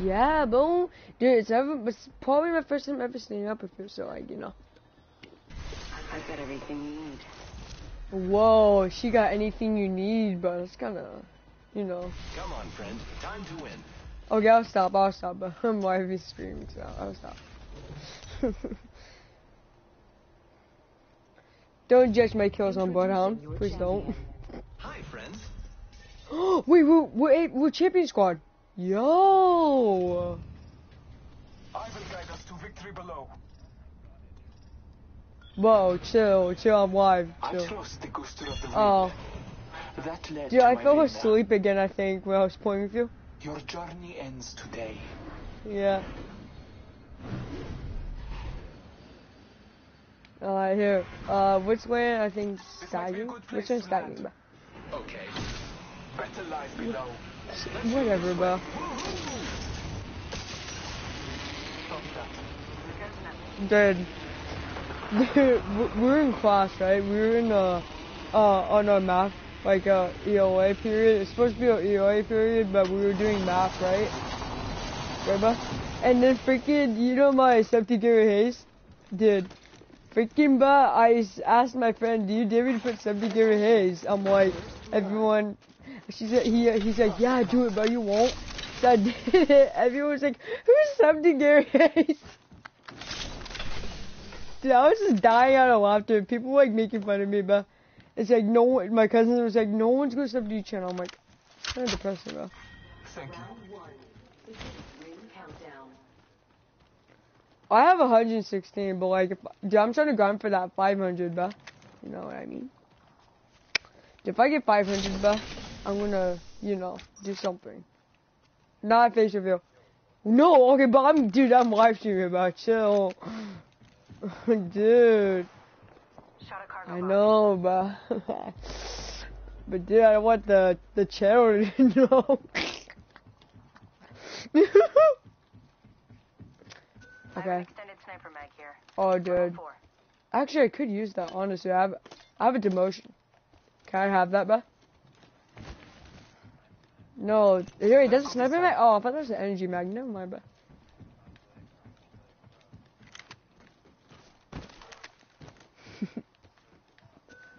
Yeah, bro. Dude, it's ever it's probably my first time ever staying up with you, so like, you know. I've got everything you need. Whoa, she got anything you need, but it's kinda you know. Come on, friend. Time to win. Okay, I'll stop, I'll stop, but I'm live streaming, so I'll stop. don't judge my kills on Bloodhound. Please don't. Hi, friends. Wait, we're, we're, we're champion squad. Yo! I will guide us to victory below. Whoa, chill, chill, I'm live, I chill. trust the guster of the wind. Oh, dude, I fell asleep again, I think, when I was playing with you. Your journey ends today. Yeah. Alright, here. Uh, which way? I think This might be a staggering? good place Which one's land. Okay. Better life below. Whatever, bro. We were in class, right? We were in, uh, uh, on our math, like, uh, EOA period. It's supposed to be an EOA period, but we were doing math, right? Right, bro? And then freaking, you know my septic Garrett Hayes? Dude. Freaking, but I asked my friend, do you dare me to put septic Garrett Hayes? I'm like, everyone, she said, he, he's like, yeah, do it, but you won't. So I did it. Everyone was like, who's septic Garrett Hayes? Dude, I was just dying out of laughter. People were, like making fun of me, but it's like no one. My cousin was like, no one's gonna sub to your channel. I'm like, kind of depressing, bro. Thank you. I have 116, but like, if, dude, I'm trying to grind for that 500, bro. You know what I mean? If I get 500, bro, I'm gonna, you know, do something. Not a face reveal. No, okay, but I'm, dude, I'm live streaming, bro. Chill. dude. Shot a cargo I know, but but dude, I want the the channel to know. I have an okay. extended sniper mag here. Oh, dude. Actually, I could use that. Honestly, I have I have a Devotion. Can I have that, bruh? No, it does a sniper mag. Oh, I thought that was an energy mag. Never mind, bruh.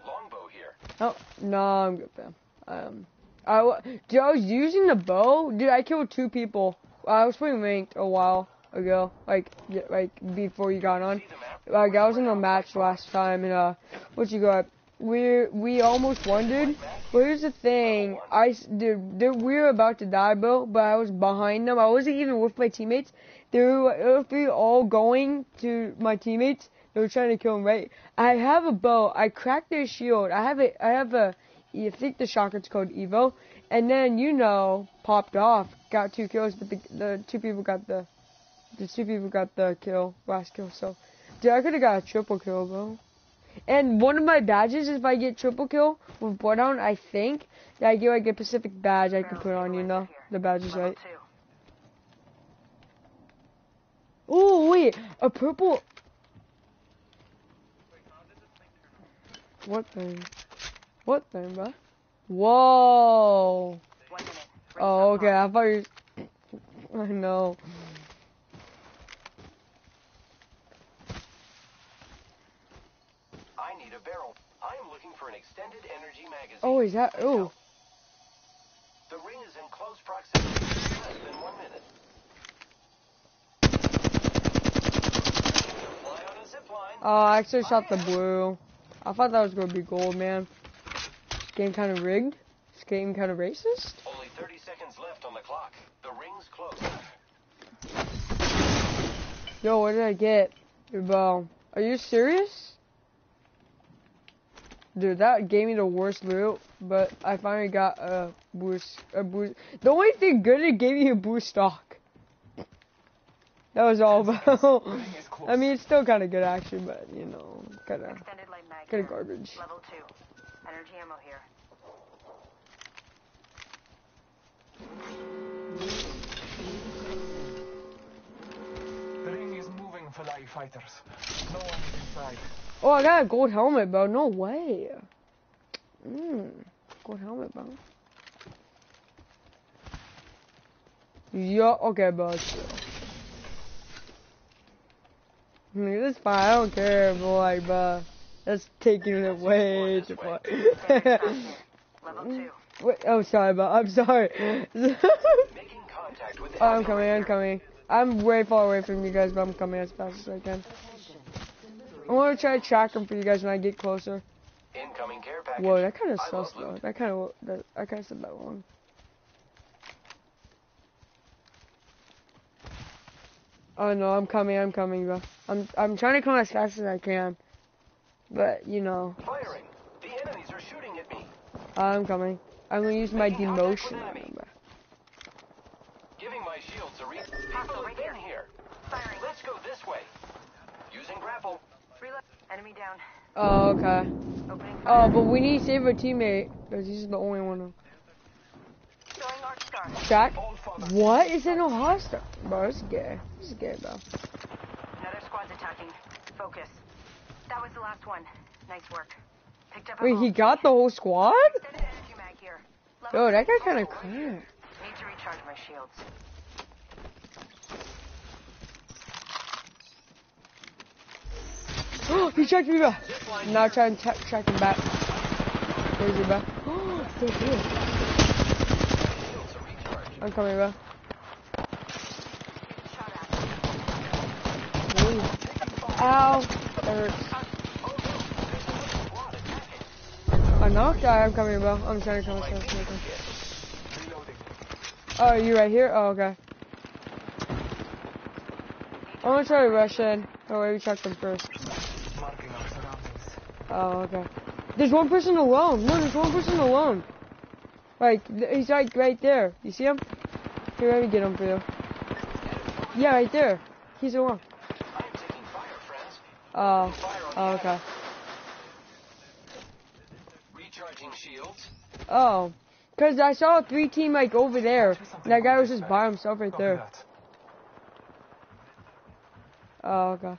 Longbow here. Oh no, I'm good, fam. Um, I dude, I was using the bow. Dude, I killed two people. I was playing ranked a while ago, like like before you got on. See the map? Like I was in a match last time, and uh, what you got? We we almost won, dude. But here's the thing, I dude, dude, we were about to die, bro. But I was behind them. I wasn't even with my teammates. They were we all going to my teammates. They were trying to kill him, right? I have a bow. I cracked their shield. I have a, I have a. I think the shotgun's called Evo. And then you know, popped off. Got two kills, but the the two people got the. The two people got the kill, last kill. So, dude, I could have got a triple kill, bro. And one of my badges, if I get triple kill with Bloodhound, I think that I get like a Pacific badge I can put on. You know, the badges, Level right? Oh wait, a purple. What thing? What thing, bro? Whoa. Oh, okay. I thought you. I know. I need a barrel. I am looking for an extended energy magazine. Oh, is that? Oh, The ring is in close proximity. Less than one minute. Fly on a zip line. oh, I actually shot the blue. I thought that was gonna be gold, man. This game kind of rigged. This game kind of racist. Only 30 seconds left on the clock. The ring's close. Yo, what did I get? Bro, are you serious? Dude, that gave me the worst loot, but I finally got a boost. A boost. The only thing good it gave me a boost stock. That was all about. Ring is close. I mean, it's still kind of good action, but you know, kind of Extended light mag kind of garbage. Level two. Energy ammo here. The ring is moving for life fighters. No one is inside. Oh, I got a gold helmet, bro. No way. Mmm. Gold helmet, bro. Yeah, okay, bro. Nigga, this fine. I don't care, bro. Like, bro. That's taking it way too far. Wait, oh, sorry, bro. I'm sorry. oh, I'm coming. I'm coming. I'm way far away from you guys, but I'm coming as fast as I can. I want to try to track them for you guys when I get closer. Incoming care package. Whoa, that kind of sus though. That kind of that I kind of said that wrong. Oh no, I'm coming, I'm coming, bro. I'm I'm trying to come as fast as I can, but you know, Firing. The enemies are shooting at me. I'm coming. I'm gonna use my Devotion. Enemy down. Oh okay. Oh, but we need to save our teammate because he's the only one. Jack, what is in a hostile? Bro, it's gay. It's gay, bro. Another squad's attacking. Focus. That was the last one. Nice work. Picked up Wait, he got the whole squad? Extended energy mag here. Level Bro, that guy kind of clean. Need to recharge my shields. He checked me, bro. Now try and track him back. Where's he, bro? They're here. Shields are recharged. I'm coming, bro. Ooh. Ow. That hurts. I knocked. I'm coming, bro. I'm trying to come as fast as I can. Reloading. Oh, you right here? Oh, okay. I'm gonna try to rush in. Oh, wait, we check them first. Marking our surroundings. Oh, okay. There's one person alone. No, there's one person alone. Like, he's like right there. You see him? Here, let me get him for you. Yeah, right there. He's alone. I am taking fire, friends. Oh, Fire on the oh okay. Recharging shields. Oh, cause I saw a three team like over there. And that guy was just by himself right there. Oh, okay.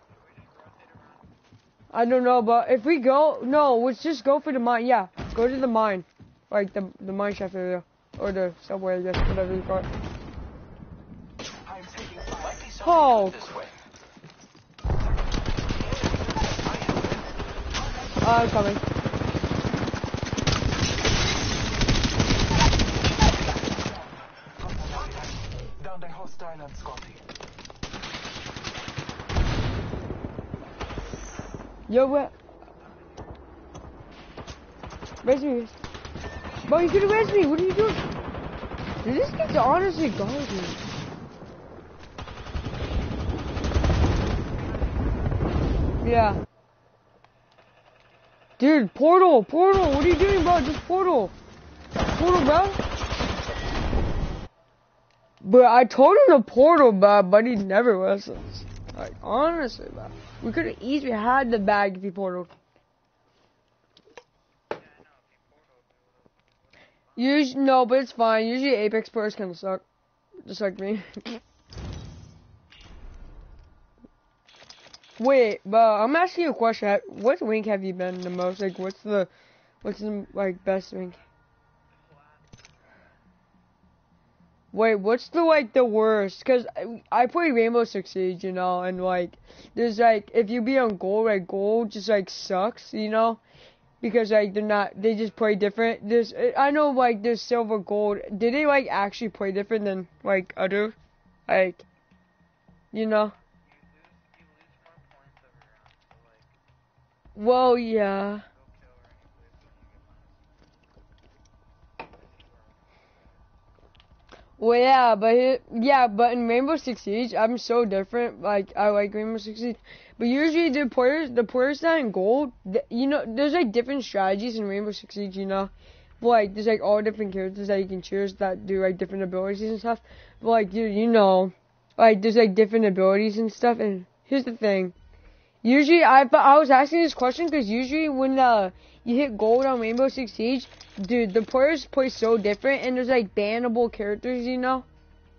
I don't know, but if we go, no, let's just go for the mine. Yeah, go to the mine, like the the mine shaft area, or the subway, I guess, whatever you call it. Oh. I'm coming. Down the hostile and. Yo, what? Res me. Bro, you could've res me. What are you doing? Dude, this kid's honestly garbage. Yeah. Dude, portal, portal. What are you doing, bro? Just portal. Portal, bro. But I told him to portal, bro, but he never listens. Like, honestly, bro. We could have easily had the bag if he portaled. Usually, no, but it's fine. Usually Apex players kind of suck. Just like me. Wait, but I'm asking you a question. Ha- What wing have you been the most? Like, what's the, what's the, like, best wing? Wait, what's the, like, the worst? Because I, I play Rainbow Six Siege, you know, and, like, there's, like, if you be on gold, like, gold just, like, sucks, you know? Because, like, they're not, they just play different. There's, I know, like, there's silver, gold. Did they, like, actually play different than, like, other, like, you know? Well, yeah. Well, yeah, but it, yeah, but in Rainbow Six Siege, I'm so different. Like, I like Rainbow Six Siege, but usually the players, the players that in gold, th- you know, there's like different strategies in Rainbow Six Siege, you know. But, like, there's like all different characters that you can choose that do like different abilities and stuff. But like, you you know, like there's like different abilities and stuff. And here's the thing. Usually, I I was asking this question because usually when uh you hit gold on Rainbow Six Siege, dude, the players play so different, and there's like bannable characters, you know,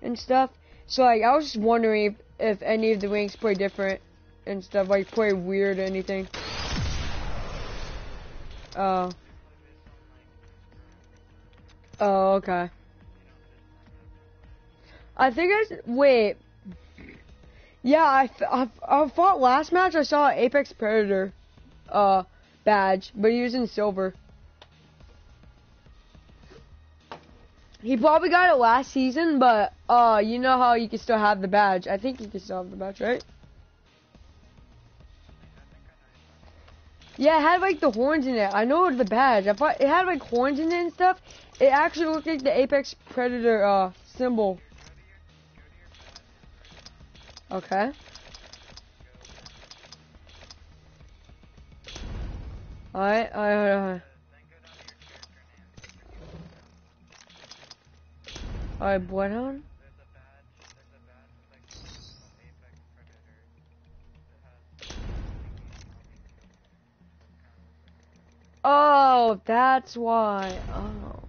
and stuff. So like, I was just wondering if, if any of the ranks play different and stuff, like play weird or anything. Oh. Oh, okay. I think I wait. Yeah, I I fought last match. I saw Apex Predator, uh, badge, but he was in silver. He probably got it last season, but uh, you know how you can still have the badge. I think you can still have the badge, right? Yeah, it had like the horns in it. I know the badge. I thought it had like horns in it and stuff. It actually looked like the Apex Predator uh symbol. Okay. Alright, alright, alright. Alright, Bloodhound? Oh, that's why. Oh.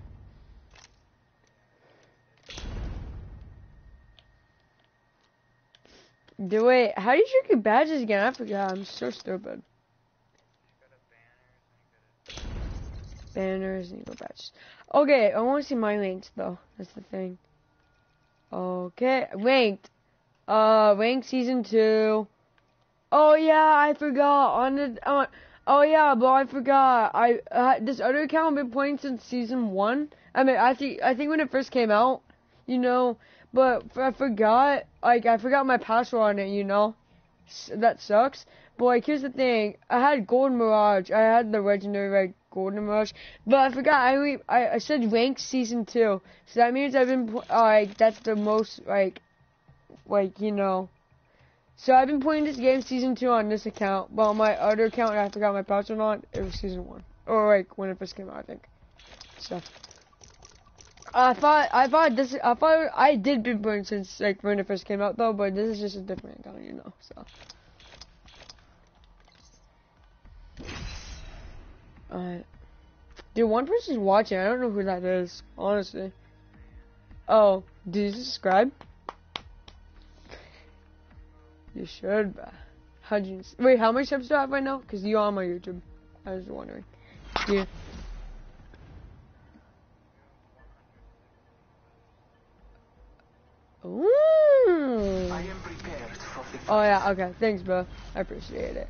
Do it. How do you check your badges again? I forgot. I'm so stupid. Banners and you go badges. Okay, I want to see my links though. That's the thing. Okay, ranked. Uh, ranked season two. Oh yeah, I forgot on the on. Oh yeah, but I forgot. I uh, this other account I've been playing since season one. I mean, I think I think when it first came out, you know. But I forgot. Like I forgot my password on it. You know, that sucks. But like, here's the thing. I had Golden Mirage. I had the legendary like Golden Mirage. But I forgot. I only, I, I said ranked season two. So that means I've been uh, like that's the most like like you know. So I've been playing this game season two on this account, but on my other account I forgot my password on. It was season one, or like when it first came out, I think. So I thought I thought this I thought I did been playing since like when it first came out though, but this is just a different account, you know. So. Alright. Dude, one person's watching. I don't know who that is, honestly. Oh, did you subscribe? You should. but How'd you? Wait, how many subs do I have right now? Cause you are on my YouTube. I was wondering. Yeah. Ooh. I am prepared for the Oh yeah. Okay. Thanks, bro. I appreciate it.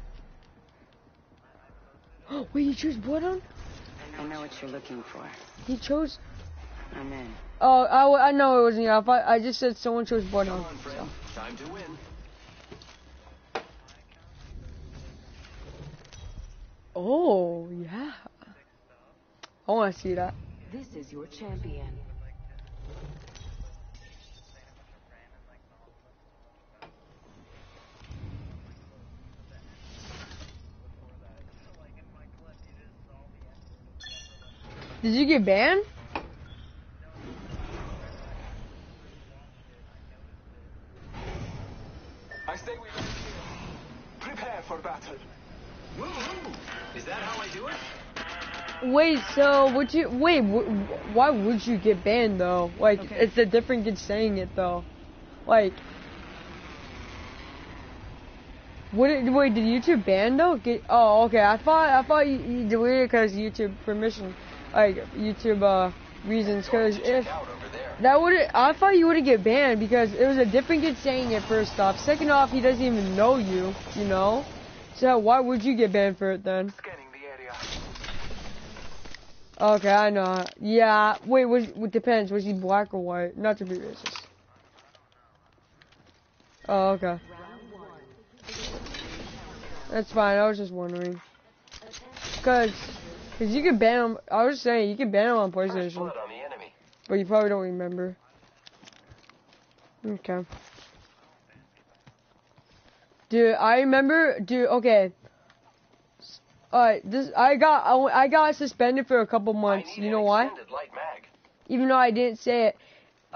Wait, you chose Bloodhound? I know what you're looking for. He chose. I'm in. Oh, I, I know it wasn't you. I, I just said someone chose Bloodhound. Come on, friend. Time to win. Oh yeah. I want to see that. This is your champion. Did you get banned? I say we. Prepare for battle. Is that how I do it? Wait, so would you wait? W- why would you get banned though? Like, Okay. it's a different kid saying it though. Like, would it? Wait, did YouTube ban though? Get, oh, okay. I thought I thought you, you deleted it because YouTube permission, like YouTube uh reasons. Because if Check out over there. that would, I thought you wouldn't get banned because it was a different kid saying it. First off, second off, he doesn't even know you. You know. So why would you get banned for it then? Scanning the area. Okay, I know. Yeah, wait, was it depends. Was he black or white? Not to be racist. Oh, okay. That's fine. I was just wondering. Cause, cause you could ban him. I was saying you could ban him on PlayStation, on but you probably don't remember. Okay. Dude, I remember. Dude, okay. Alright, this I got I, I got suspended for a couple months. You know why? extended light mag. even though I didn't say it.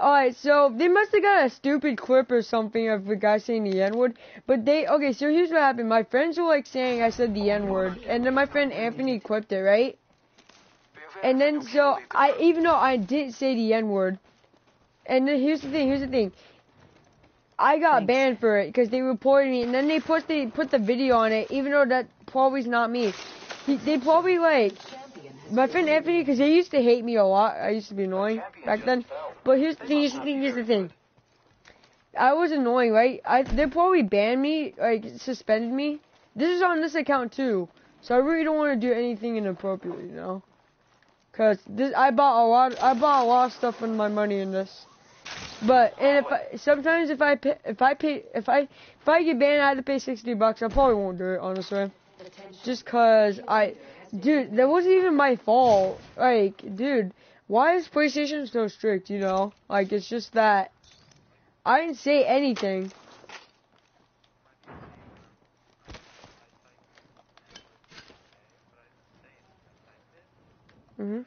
Alright, so they must have got a stupid clip or something of the guy saying the N word. But they, okay, so here's what happened. My friends were like saying I said the N word. And then my friend Anthony clipped it, right? And then so I, even though I didn't say the N word, and then here's the thing, here's the thing. I got Thanks. banned for it because they reported me, and then they put the put the video on it, even though that probably's not me. He, they probably like My friend Anthony, because they used to hate me a lot. I used to be annoying back then. But here's the thing, here's the thing, here's the thing. I was annoying, right? I they probably banned me, like suspended me. This is on this account too, so I really don't want to do anything inappropriate, you know. Cause this, I bought a lot, I bought a lot of stuff with my money in this. But and if I, sometimes if I pay, if I pay if I if I get banned, I have to pay sixty bucks. I probably won't do it honestly, just cause I, dude, that wasn't even my fault. Like, dude, why is PlayStation so strict? You know, like it's just that I didn't say anything. hmm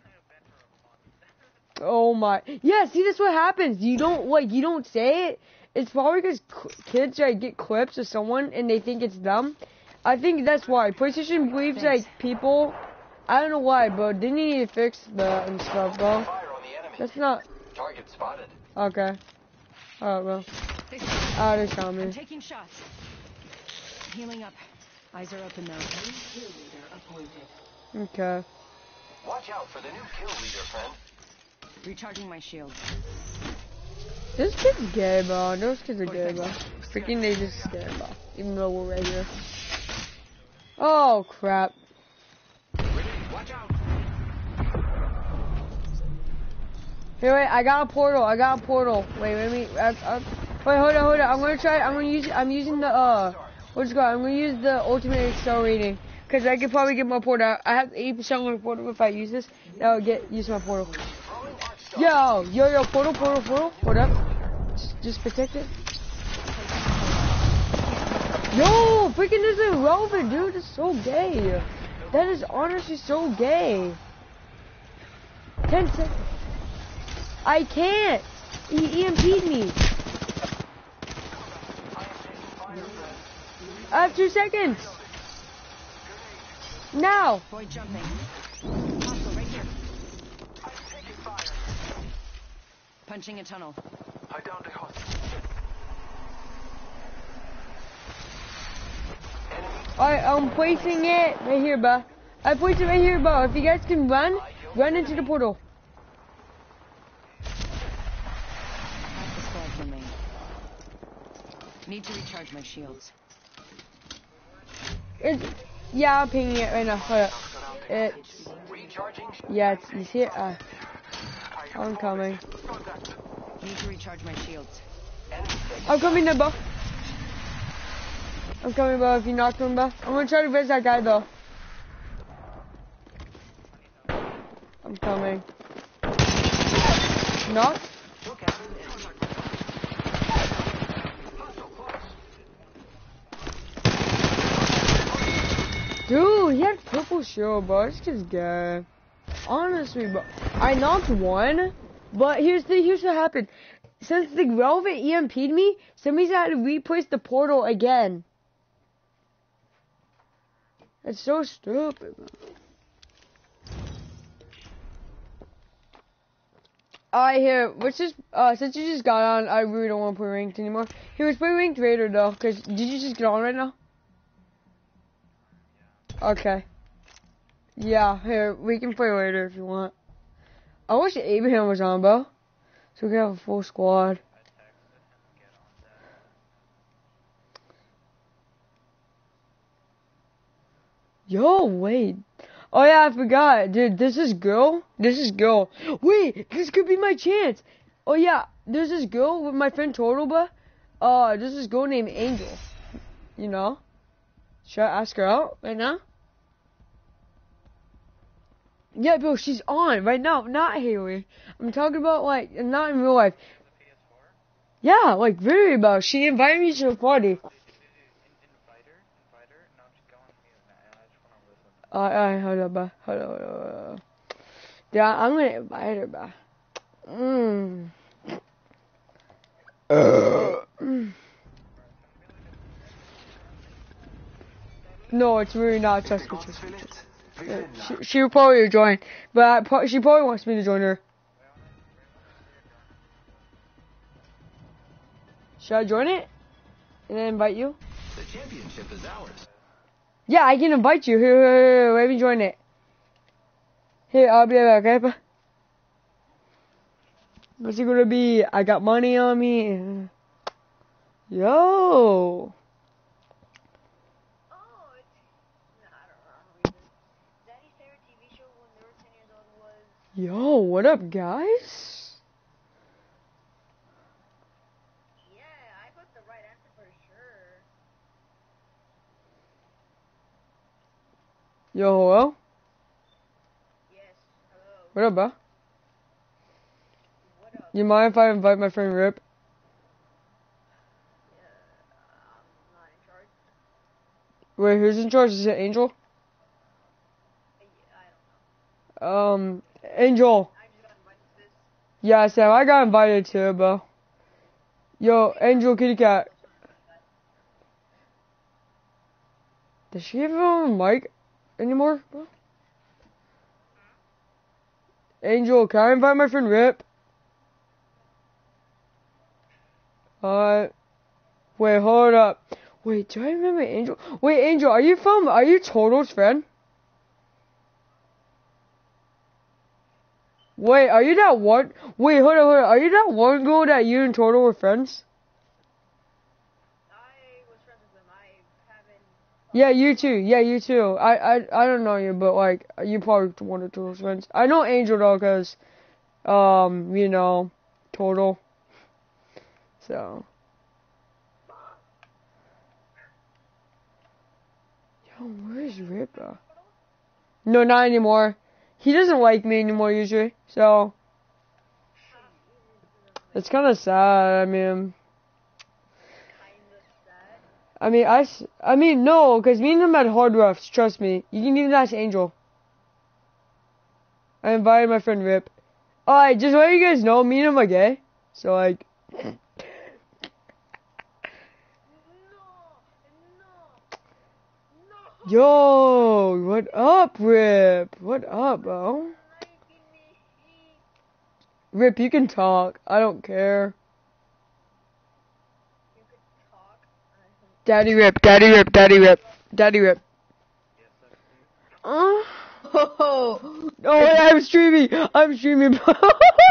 Oh my. Yeah, see, that's what happens. You don't, like, you don't say it. It's probably because kids, like, get clips of someone and they think it's them. I think that's why. PlayStation believes, like, people, I don't know why, but they need to fix that and stuff, bro. Fire on the enemy. That's not, Target spotted. okay. Alright, well. They Ah, they shot me. I'm taking shots. Healing up. Eyes are open though. Okay. Watch out for the new kill leader, friend. Recharging my shield. This kid's gay, bro. Those kids are gay, bro. Freaking they just scared, bro. Even though we're right here. Oh, crap. Here, wait, I got a portal. I got a portal. Wait, wait, wait. I, I, wait, hold on, hold on. I'm gonna try. I'm gonna use. I'm using the uh. What's it called? I'm gonna use the ultimate accelerating because I could probably get my portal. I have 80% of my portal if I use this. That'll get use my portal. Yo, yo, yo, portal, portal, portal. Up. Just, just protect it. Yo, freaking this is relevant, dude. It's so gay. That is honestly so gay. Ten seconds. I can't. He EMP'd me. I have two seconds. Now. Void jumping. Right here. Punching a tunnel. I downed a hostage. I, I'm placing it right here, bro. I placed it right here, bro. If you guys can run, run into the portal. Half the squads remain. Need to recharge my shields. It's, yeah, I'm pinging it right now. Hold up. It's, yeah, it's, you see it? Uh, I'm coming. Need to recharge my shields. I'm coming, bro. I'm coming, bro. If you knock him, bro. I'm gonna try to res that guy, though. I'm coming. Knock. Dude, he had purple shield, bro. This kid's gay. Honestly, bro. I knocked one, but here's the here's what happened. Since the Revenant EMP'd me, somebody's had to replace the portal again. It's so stupid. bro. Alright, here, let's just, uh, since you just got on, I really don't want to play ranked anymore. Here, let's play ranked Raider, though, because, did you just get on right now? Okay. Yeah, here, we can play later if you want. I wish Abraham was on, bro. So we can have a full squad. Yo, wait. Oh yeah, I forgot. Dude, this is girl. This is girl. Wait, this could be my chance. Oh yeah, there's this girl with my friend Totalba. Uh, there's this girl named Angel. You know? Should I ask her out right now? Yeah, bro, she's on right now. Not Haley. I'm talking about like not in real life. Yeah, like very bro. She invited me to a party. Uh, hold up, bro. Hold up, hold up, hold up. Yeah, I'm gonna invite her, bro. Mm. Mm. No, it's really not. Trust me, trust me. Yeah, she, she'll probably join, but pro- she probably wants me to join her. Should I join it? And then invite you? The championship is ours. Yeah, I can invite you. Here, here, here, let me join it. Here, I'll be back, okay? What's it gonna be? I got money on me. Yo. Oh, it's. Nah, I don't remember. Daddy's favorite TV show when they were 10 years old was. Yo, what up, guys? Yeah, I put the right answer for sure. Yo, hello? Yes. Hello. What up, bro? What up? You mind if I invite my friend Rip? Yeah, I'm not in charge. Wait, who's in charge? Is it Angel? Yeah, I don't know. Um, Angel. I just got invited to this. Yeah, Sam, I got invited too, bro. Yo, Angel Kitty Cat. Does she have a mic anymore, bro? Angel, can I invite my friend Rip? Uh, wait, hold up. Wait, do I remember Angel? Wait, Angel, are you from, are you Total's friend? Wait, are you that one? Wait, hold on, hold on. Are you that one girl that you and Total were friends? I was friends with them. I haven't. Yeah, you too. Yeah, you too. I, I, I don't know you, but like, you probably one of Total's friends. I know Angel Dog cause, um, you know, Total. So. Yo, where's Ripper? No, not anymore. He doesn't like me anymore usually, so. It's kind of sad. I mean. I mean, I, I mean, no, because me and him had hard roughs, trust me. You can even ask Angel. I invited my friend Rip. Oh, Alright, just let you guys know, me and him are gay. So, like, yo, what up, Rip? What up, bro? Rip, you can talk. I don't care. You could talk. I don't- Daddy Rip, Daddy Rip, Daddy Rip, Daddy Rip. Uh, oh, oh, I'm streaming. I'm streaming.